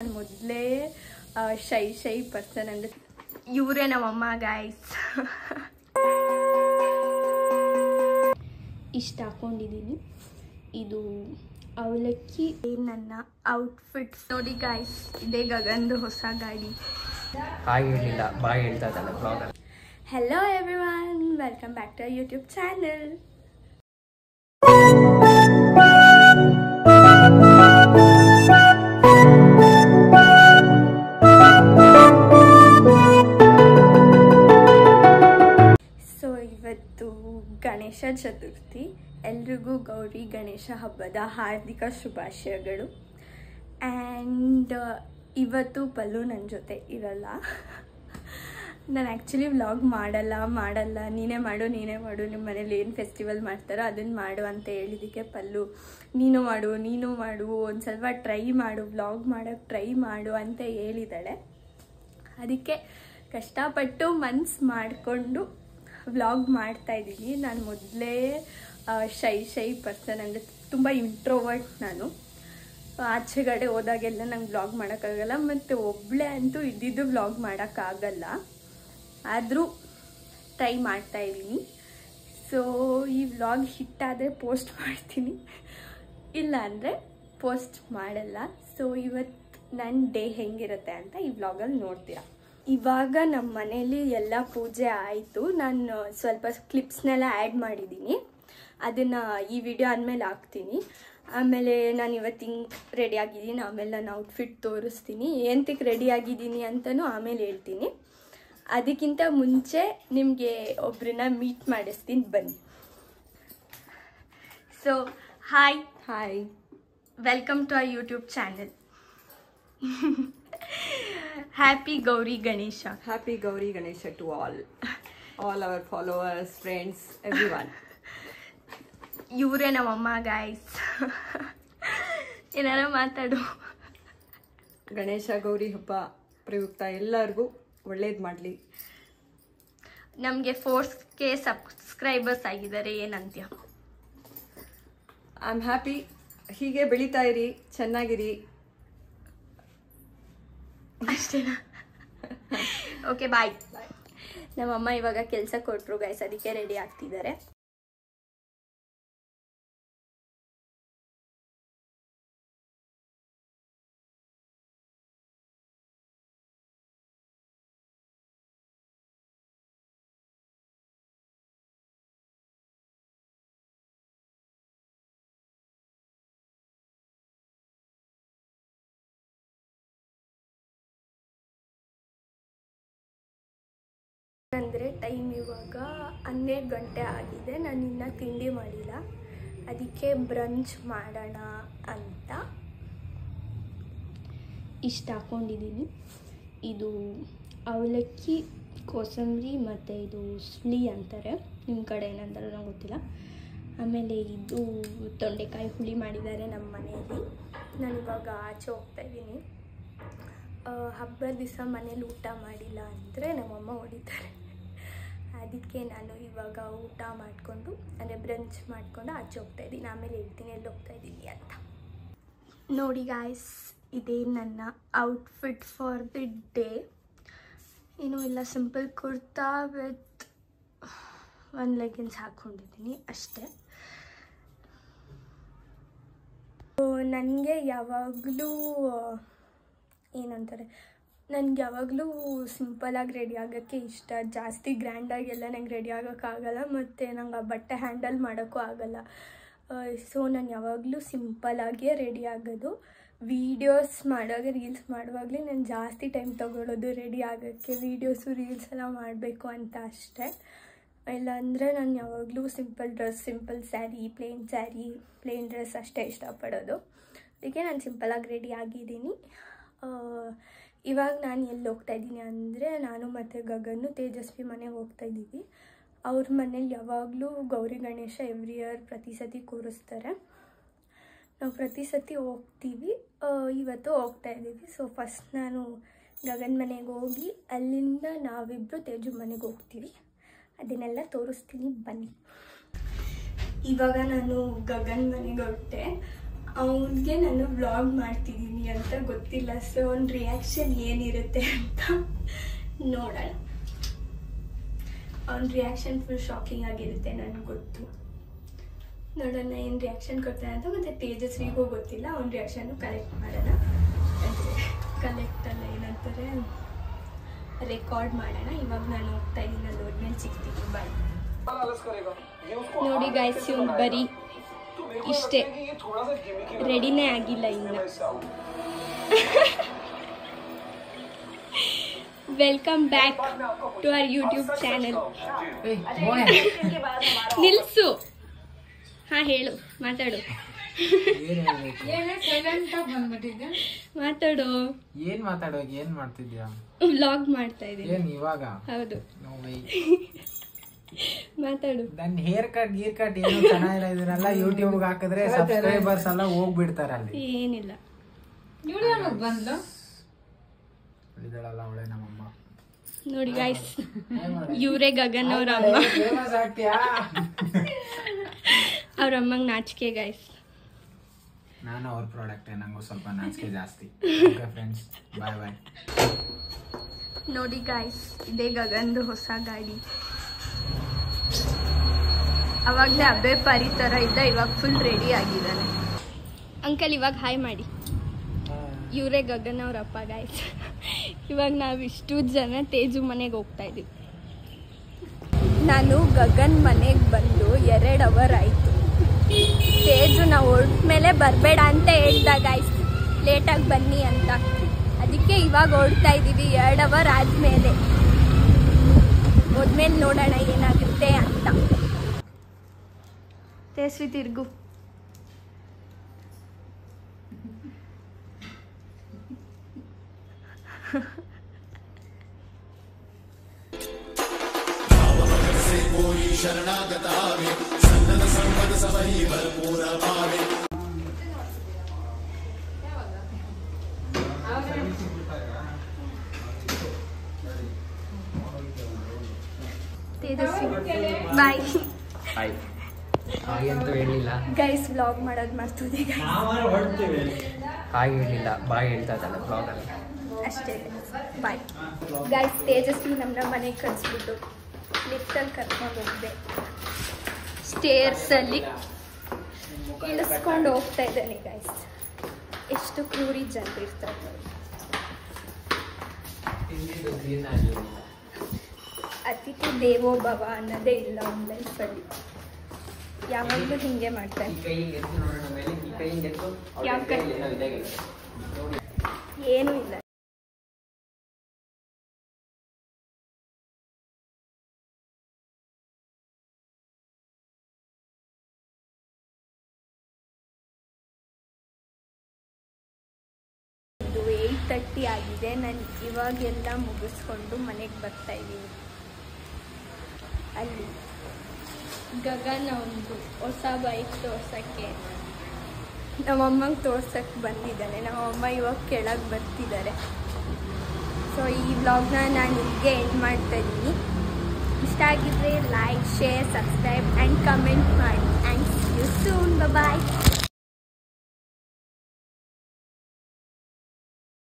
ನಾನು ಮೊದಲೇ ಶೈ ಶೈ ಪರ್ಸನ್ ಅಂದರೆ ಇವರೇ ನಮ್ಮಮ್ಮ ಗಾಯ್ಸ್ ಇಷ್ಟ ಹಾಕೊಂಡಿದ್ದೀನಿ. ಇದು ಅವಲಕ್ಕಿ. ನನ್ನ ಔಟ್ಫಿಟ್ ನೋಡಿ ಗಾಯ್ಸ್ ಇದೇ ಗಗನ್ದು ಹೊಸ ಗಾಡಿ. Hello everyone welcome back to YouTube channel Ganesha Chaturthi. ಎಲ್ರಿಗೂ ಗೌರಿ ಗಣೇಶ ಹಬ್ಬದ ಹಾರ್ದಿಕ ಶುಭಾಶಯಗಳು. ಆ್ಯಂಡ್ ಇವತ್ತು ಪಲ್ಲು ನನ್ನ ಜೊತೆ ಇರಲ್ಲ. ನಾನು ಆ್ಯಕ್ಚುಲಿ ವ್ಲಾಗ್ ಮಾಡಲ್ಲ ಮಾಡಲ್ಲ. ನೀನೇ ಮಾಡು ನೀನೇ ಮಾಡು. ನಿಮ್ಮ ಮನೇಲಿ ಏನು ಫೆಸ್ಟಿವಲ್ ಮಾಡ್ತಾರೋ ಅದನ್ನು ಮಾಡು ಅಂತ ಹೇಳಿದ್ದಕ್ಕೆ ಪಲ್ಲು, ನೀನು ಮಾಡು ನೀನು ಮಾಡು ಒಂದು ಸ್ವಲ್ಪ ಟ್ರೈ ಮಾಡು ವ್ಲಾಗ್ ಮಾಡೋಕ್ಕೆ ಟ್ರೈ ಮಾಡು ಅಂತ ಹೇಳಿದ್ದಾಳೆ ಅದಕ್ಕೆ ಕಷ್ಟಪಟ್ಟು ಮನ್ಸು ಮಾಡಿಕೊಂಡು ವ್ಲಾಗ್ ಮಾಡ್ತಾ ಇದ್ದೀನಿ. ನಾನು ಮೊದಲೇ ಶೈ ಶೈ ಪರ್ಸನ್ ಅಂದರೆ ತುಂಬ ಇಂಟ್ರೋವರ್ಟ್ ನಾನು. ಆಚೆಗಡೆ ಹೋದಾಗೆಲ್ಲ ನಂಗೆ ವ್ಲಾಗ್ ಮಾಡೋಕ್ಕಾಗಲ್ಲ. ಮತ್ತು ಒಬ್ಬಳೇ ಅಂತೂ ಇದ್ದಿದ್ದು ವ್ಲಾಗ್ ಮಾಡೋಕ್ಕಾಗಲ್ಲ. ಆದರೂ ಟ್ರೈ ಮಾಡ್ತಾ ಇದ್ದೀನಿ. ಸೊ ಈ ವ್ಲಾಗ್ ಹಿಟ್ಟಾದರೆ ಪೋಸ್ಟ್ ಮಾಡ್ತೀನಿ. ಇಲ್ಲ ಅಂದರೆ ಪೋಸ್ಟ್ ಮಾಡಲ್ಲ. ಸೊ ಇವತ್ತು ನನ್ನ ಡೇ ಹೆಂಗಿರುತ್ತೆ ಅಂತ ಈ ವ್ಲಾಗಲ್ಲಿ ನೋಡ್ತೀರಾ. ಇವಾಗ ನಮ್ಮ ಮನೇಲಿ ಎಲ್ಲ ಪೂಜೆ ಆಯಿತು. ನಾನು ಸ್ವಲ್ಪ ಕ್ಲಿಪ್ಸ್ನೆಲ್ಲ ಆ್ಯಡ್ ಮಾಡಿದ್ದೀನಿ ಅದನ್ನು ಈ ವಿಡಿಯೋ ಆದಮೇಲೆ ಹಾಕ್ತೀನಿ. ಆಮೇಲೆ ನಾನು ಇವತ್ತು ಹಿಂಗೆ ರೆಡಿ ಆಗಿದ್ದೀನಿ. ಆಮೇಲೆ ನಾನು ಔಟ್ಫಿಟ್ ತೋರಿಸ್ತೀನಿ. ಎಂತಕ್ಕೆ ರೆಡಿ ಆಗಿದ್ದೀನಿ ಅಂತಲೂ ಆಮೇಲೆ ಹೇಳ್ತೀನಿ. ಅದಕ್ಕಿಂತ ಮುಂಚೆ ನಿಮಗೆ ಒಬ್ಬರನ್ನ ಮೀಟ್ ಮಾಡಿಸ್ತೀನಿ. ಬನ್ನಿ. So hi hi welcome to our YouTube channel happy Gauri Ganesha happy Gauri Ganesha to all all our followers friends everyone ಇವರೇ ನಮ್ಮಮ್ಮ ಗಾಯ್ಸ್ ಏನಾರ ಮಾತಾಡು. ಗಣೇಶ ಗೌರಿ ಹಬ್ಬ ಪ್ರಯುಕ್ತ ಎಲ್ಲರಿಗೂ ಒಳ್ಳೇದು ಮಾಡಲಿ. ನಮಗೆ ಫೋರ್ಸ್ ಕೆ ಸಬ್ಸ್ಕ್ರೈಬರ್ಸ್ ಆಗಿದ್ದಾರೆ ಏನಂತ್ಯ? ಐ ಆಮ್ ಹ್ಯಾಪಿ ಹೀಗೆ ಬೆಳೀತಾ ಇರಿ ಚೆನ್ನಾಗಿರಿ. ಅಷ್ಟೇನಾ? ಓಕೆ ಬಾಯ್ ನಮ್ಮಮ್ಮ ಇವಾಗ ಕೆಲಸ ಕೊಟ್ಟರು ಗೈಸ್ ಅದಕ್ಕೆ ರೆಡಿ ಆಗ್ತಿದ್ದಾರೆ. ಟೈಮ್ ಇವಾಗ ಹನ್ನೆರಡು ಗಂಟೆ ಆಗಿದೆ. ನಾನು ಇನ್ನೂ ತಿಂಡಿ ಮಾಡಿಲ್ಲ. ಅದಕ್ಕೆ ಬ್ರಂಚ್ ಮಾಡೋಣ ಅಂತ. ಇಷ್ಟ ಹಾಕೊಂಡಿದ್ದೀನಿ. ಇದು ಅವಲಕ್ಕಿ, ಕೋಸಂಬರಿ ಮತ್ತು ಇದು ಸ್ಲಿ ಅಂತಾರೆ. ನಿಮ್ಮ ಕಡೆ ಏನಂತಾರೆ ನಂಗೆ ಗೊತ್ತಿಲ್ಲ. ಆಮೇಲೆ ಇದು ತೊಂಡೆಕಾಯಿ ಹುಳಿ ಮಾಡಿದ್ದಾರೆ ನಮ್ಮ ಮನೆಯಲ್ಲಿ ನಾನಿವಾಗ ಆಚೆ ಹೋಗ್ತಾ ಇದ್ದೀನಿ. ಹಬ್ಬದ ದಿವಸ ಮನೇಲಿ ಊಟ ಮಾಡಿಲ್ಲ ಅಂದರೆ ನಮ್ಮಮ್ಮ ಹೊಡಿತಾರೆ. ಅದಕ್ಕೆ ನಾನು ಇವಾಗ ಊಟ ಮಾಡಿಕೊಂಡು, ಅಂದರೆ ಬ್ರಂಚ್ ಮಾಡಿಕೊಂಡು ಆಚೆ ಹೋಗ್ತಾ ಇದ್ದೀನಿ. ಆಮೇಲೆ ಹೇಳ್ತೀನಿ, ಎಲ್ಲಿ ಹೋಗ್ತಾ ಇದ್ದೀನಿ ಅಂತ. ನೋಡಿ ಗಾಯ್ಸ್ ಇದೇ ನನ್ನ ಔಟ್ಫಿಟ್ ಫಾರ್ ದಿ ಡೇ ಏನೂ ಇಲ್ಲ ಸಿಂಪಲ್ ಕುರ್ತಾ ವಿತ್ ಒಂದು ಲೆಗಿನ್ಸ್ ಹಾಕ್ಕೊಂಡಿದ್ದೀನಿ ಅಷ್ಟೇ. ನನಗೆ ಯಾವಾಗಲೂ, ಏನಂತಾರೆ ನನಗೆ ಯಾವಾಗಲೂ ಸಿಂಪಲಾಗಿ ರೆಡಿ ಆಗೋಕ್ಕೆ ಇಷ್ಟ. ಜಾಸ್ತಿ ಗ್ರ್ಯಾಂಡಾಗೆಲ್ಲ ನಂಗೆ ರೆಡಿ ಆಗೋಕ್ಕಾಗಲ್ಲ ಮತ್ತು ನಂಗೆ ಆ ಬಟ್ಟೆ ಹ್ಯಾಂಡಲ್ ಮಾಡೋಕ್ಕೂ ಆಗಲ್ಲ. ಸೊ ನಾನು ಯಾವಾಗಲೂ ಸಿಂಪಲಾಗಿಯೇ ರೆಡಿ ಆಗೋದು. ವೀಡಿಯೋಸ್ ಮಾಡುವಾಗ ರೀಲ್ಸ್ ಮಾಡುವಾಗಲೇ ನಾನು ಜಾಸ್ತಿ ಟೈಮ್ ತೊಗೊಳ್ಳೋದು ರೆಡಿ ಆಗೋಕ್ಕೆ. ವೀಡಿಯೋಸು ರೀಲ್ಸ್ ಎಲ್ಲ ಮಾಡಬೇಕು ಅಂತ ಅಷ್ಟೇ. ಇಲ್ಲಾಂದರೆ ನಾನು ಯಾವಾಗಲೂ simple dress simple sari plain sari plain dress ಅಷ್ಟೇ ಇಷ್ಟಪಡೋದು. ಅದಕ್ಕೆ ನಾನು ಸಿಂಪಲಾಗಿ ರೆಡಿ ಆಗಿದ್ದೀನಿ. ಇವಾಗ ನಾನು ಎಲ್ಲಿ ಹೋಗ್ತಾ ಇದ್ದೀನಿ ಅಂದರೆ ನಾನು ಮತ್ತು ಗಗನ್ನು ತೇಜಸ್ವಿ ಮನೆಗೆ ಹೋಗ್ತಾ ಇದ್ದೀವಿ. ಅವ್ರ ಮನೇಲಿ ಯಾವಾಗಲೂ ಗೌರಿ ಗಣೇಶ ಎವ್ರಿ ಇಯರ್ ಪ್ರತಿ ಸತಿ ಕೂರಿಸ್ತಾರೆ. ನಾವು ಪ್ರತಿ ಸತಿ ಹೋಗ್ತೀವಿ. ಇವತ್ತು ಹೋಗ್ತಾ ಇದ್ದೀವಿ. ಸೊ ಫಸ್ಟ್ ನಾನು ಗಗನ್ ಮನೆಗೆ ಹೋಗಿ ಅಲ್ಲಿಂದ ನಾವಿಬ್ಬರು ತೇಜು ಮನೆಗೆ ಹೋಗ್ತೀವಿ. ಅದನ್ನೆಲ್ಲ ತೋರಿಸ್ತೀನಿ. ಬನ್ನಿ. ಇವಾಗ ನಾನು ಗಗನ್ ಮನೆಗೆ ಹೊರಟೆ ಅವನಿಗೆ ನಾನು ಬ್ಲಾಗ್ ಮಾಡ್ತಿದ್ದೀನಿ ಅಂತ ಗೊತ್ತಿಲ್ಲ ಸೊ ಅವ್ನ ರಿಯಾಕ್ಷನ್ ಏನಿರುತ್ತೆ ಅಂತ ನೋಡೋಣ. ಅವ್ನ ರಿಯಾಕ್ಷನ್ ಫುಲ್ ಶಾಕಿಂಗ್ ಆಗಿರುತ್ತೆ ನನಗೆ ಗೊತ್ತು. ನೋಡೋಣ ಏನು ರಿಯಾಕ್ಷನ್ ಕೊಡ್ತಾನೆ ಅಂತ ಮತ್ತೆ ತೇಜಸ್ವಿಗೂ ಗೊತ್ತಿಲ್ಲ ಅವ್ನ ರಿಯಾಕ್ಷನ್ನು ಕಲೆಕ್ಟ್ ಮಾಡೋಣ. ಕಲೆಕ್ಟ್ ಅಲ್ಲ ಏನಂತಾರೆ ರೆಕಾರ್ಡ್ ಮಾಡೋಣ. ಇವಾಗ ನಾನು ಹೋಗ್ತಾ ಇದ್ದೀನಿ ಅಲ್ಲಿ ಹೋದ್ಮೇಲೆ ಸಿಗ್ತೀನಿ. ಬಾಯ್ ನೋಡಿ ಗಾಯ್ಸ್ ಇವ್ನು ಬರೀ ಇಷ್ಟೇ. ರೆಡಿನೇ ಆಗಿಲ್ಲ ಇನ್ನು. Welcome back to our YouTube channel. ನಿಲ್ಸು. ಹಾ ಹೇಳು ಮಾತಾಡು. ಮಾತಾಡು ಏನ್ ಮಾತಾಡೋ. ಏನ್ ಮಾಡ್ತಿದ್ಯಾ? ವ್ಲಾಗ್ ಮಾಡ್ತಾ ಇದ್ದೀನಿ. ಏನ್ ಇವಾಗ? ಹೌದು. ಮಾತಾಡು. ನನ್ ಹೇರ್ ಕಟ್ ಗೀರ್ ಕಟ್ ಏನು ಚೆನ್ನಾಗಿಲ್ಲ ಇದನ್ನೆಲ್ಲ ಯೂಟ್ಯೂಬ್ ಹಾಕಿದ್ರೆ ಸಬ್ಸ್ಕ್ರೈಬರ್ಸ್ ಎಲ್ಲ ಹೋಗ್ಬಿಡ್ತಾರೆ ಅಲ್ಲಿ. ಏನಿಲ್ಲ. ಇದ್ದಾಳಲ್ಲ ಅವಳೆ ನಮ್ಮಮ್ಮ. ನೋಡಿ ಗಾಯ್ಸ್? ಇವರೇ ಗಗನ್ ಅವ್ರ ಅಮ್ಮ. ಅವ್ರ ಅಮ್ಮಂಗೆ ನಾಚಿಕೆ ಗಾಯ್ಸ್ ನಾನು ಅವ್ರ ಪ್ರಾಡಕ್ಟ್ ನಂಗೂ ಸ್ವಲ್ಪ ನಾಚಿಕೆ ಜಾಸ್ತಿ. ಫ್ರೆಂಡ್ಸ್ ಬಾಯ್ ಬಾಯ್ ನೋಡಿ ಗಾಯ್ಸ್ ಇದೇ ಗಗನ್ದು ಹೊಸ ಗಾಡಿ. ಅವಾಗಲೇ ಅಬ್ಬೆ ಪರಿ ಥರ ಇದ್ದ ಇವಾಗ ಫುಲ್ ರೆಡಿ ಆಗಿದ್ದಾನೆ. ಅಂಕಲ್ ಇವಾಗ ಹಾಯ್ ಮಾಡಿ. ಇವರೇ ಗಗನ್ ಅವ್ರ ಅಪ್ಪ ಗಾಯ್ಸ್ ಇವಾಗ ನಾವು ಇಷ್ಟು ಜನ ತೇಜು ಮನೆಗೆ ಹೋಗ್ತಾ ಇದ್ದೀವಿ ನಾನು ಗಗನ್ ಮನೆಗೆ ಬಂದು ಎರಡು ಅವರ್ ಆಯಿತು. ತೇಜು ನಾವು ಹೊರಟ ಮೇಲೆ ಬರಬೇಡ ಅಂತ ಹೇಳ್ದ ಗಾಯ್ಸ್ ಲೇಟಾಗಿ ಬನ್ನಿ ಅಂತ. ಅದಕ್ಕೆ ಇವಾಗ ಓಡ್ತಾ ಇದ್ದೀವಿ ಎರಡು ಅವರ್ ಆದಮೇಲೆ. ಹೋದ್ಮೇಲೆ ನೋಡೋಣ ಏನಾಗುತ್ತೆ ಅಂತ. ತೇಸ್ವಿ ತಿರ್ಗು ತೇಜಸ್ವಿ ಬಾಯ್ ಹಾಯ್ ಹಾಗೆಂತೂ ಹೇಳಿಲ್ಲ. ಗೈಸ್ ವ್ಲಾಗ್ ಮಾಡೋದು ಮರ್ತೋದೆ ಹಾಗೆ ಹೇಳಿಲ್ಲ ಬಾಯ್ ಹೇಳ್ತಾ ಇದ್ದಲ್ಲ ಬ್ಲಾಗಲ್ಲಿ ಅಷ್ಟೇ ಬಾಯ್. ಗೈಸ್ ತೇಜಸ್ವಿ ನಮ್ಮನ್ನ ಮನೆಗೆ ಕಳಿಸ್ಬಿಟ್ಟು ಲಿಫ್ಟಲ್ಲಿ ಕರ್ಕೊಂಡು ಹೋಗಿದೆ. ಸ್ಟೇರ್ಸಲ್ಲಿ ಇಳಿಸ್ಕೊಂಡು ಹೋಗ್ತಾ ಇದ್ದಾನೆ ಗೈಸ್ ಎಷ್ಟು ಕ್ರೂರಿ ಜನರು ಇರ್ತಾರೆ. ಅತಿಥಿ ದೇವೋ ಭವ ಅನ್ನೋದೇ ಇಲ್ಲ ಒಂದು ಲೈಫಲ್ಲಿ ಯಾವಾಗಲೂ ಹಿಂಗೆ ಮಾಡ್ತಾರೆ. ಏನೂ ಇಲ್ಲ. ಇದು ಏಯ್ಟ್ ತರ್ಟಿ ಆಗಿದೆ. ನಾನು ಇವಾಗೆಲ್ಲ ಮುಗಿಸ್ಕೊಂಡು ಮನೆಗೆ ಬರ್ತಾ ಇದ್ದೀನಿ. ಅಲ್ಲಿ. ಗಗನ ಒಂದು ಹೊಸ ಬೈಕ್ ತೋರ್ಸೋಕ್ಕೆ. ನಮ್ಮಮ್ಮಂಗೆ ತೋರ್ಸಕ್ಕೆ ಬಂದಿದ್ದಾನೆ. ನಮ್ಮಮ್ಮ ಇವಾಗ ಕೆಳಗೆ ಬರ್ತಿದ್ದಾರೆ. ಸೊ ಈ ವ್ಲಾಗ್ನ ನಾನು ಇಲ್ಲಿಗೆ ಎಂಡ್ ಮಾಡ್ತಾ ಇದ್ದೀನಿ. ಇಷ್ಟ ಆಗಿದ್ರೆ like share subscribe and comment ಮಾಡಿ. And you soon bye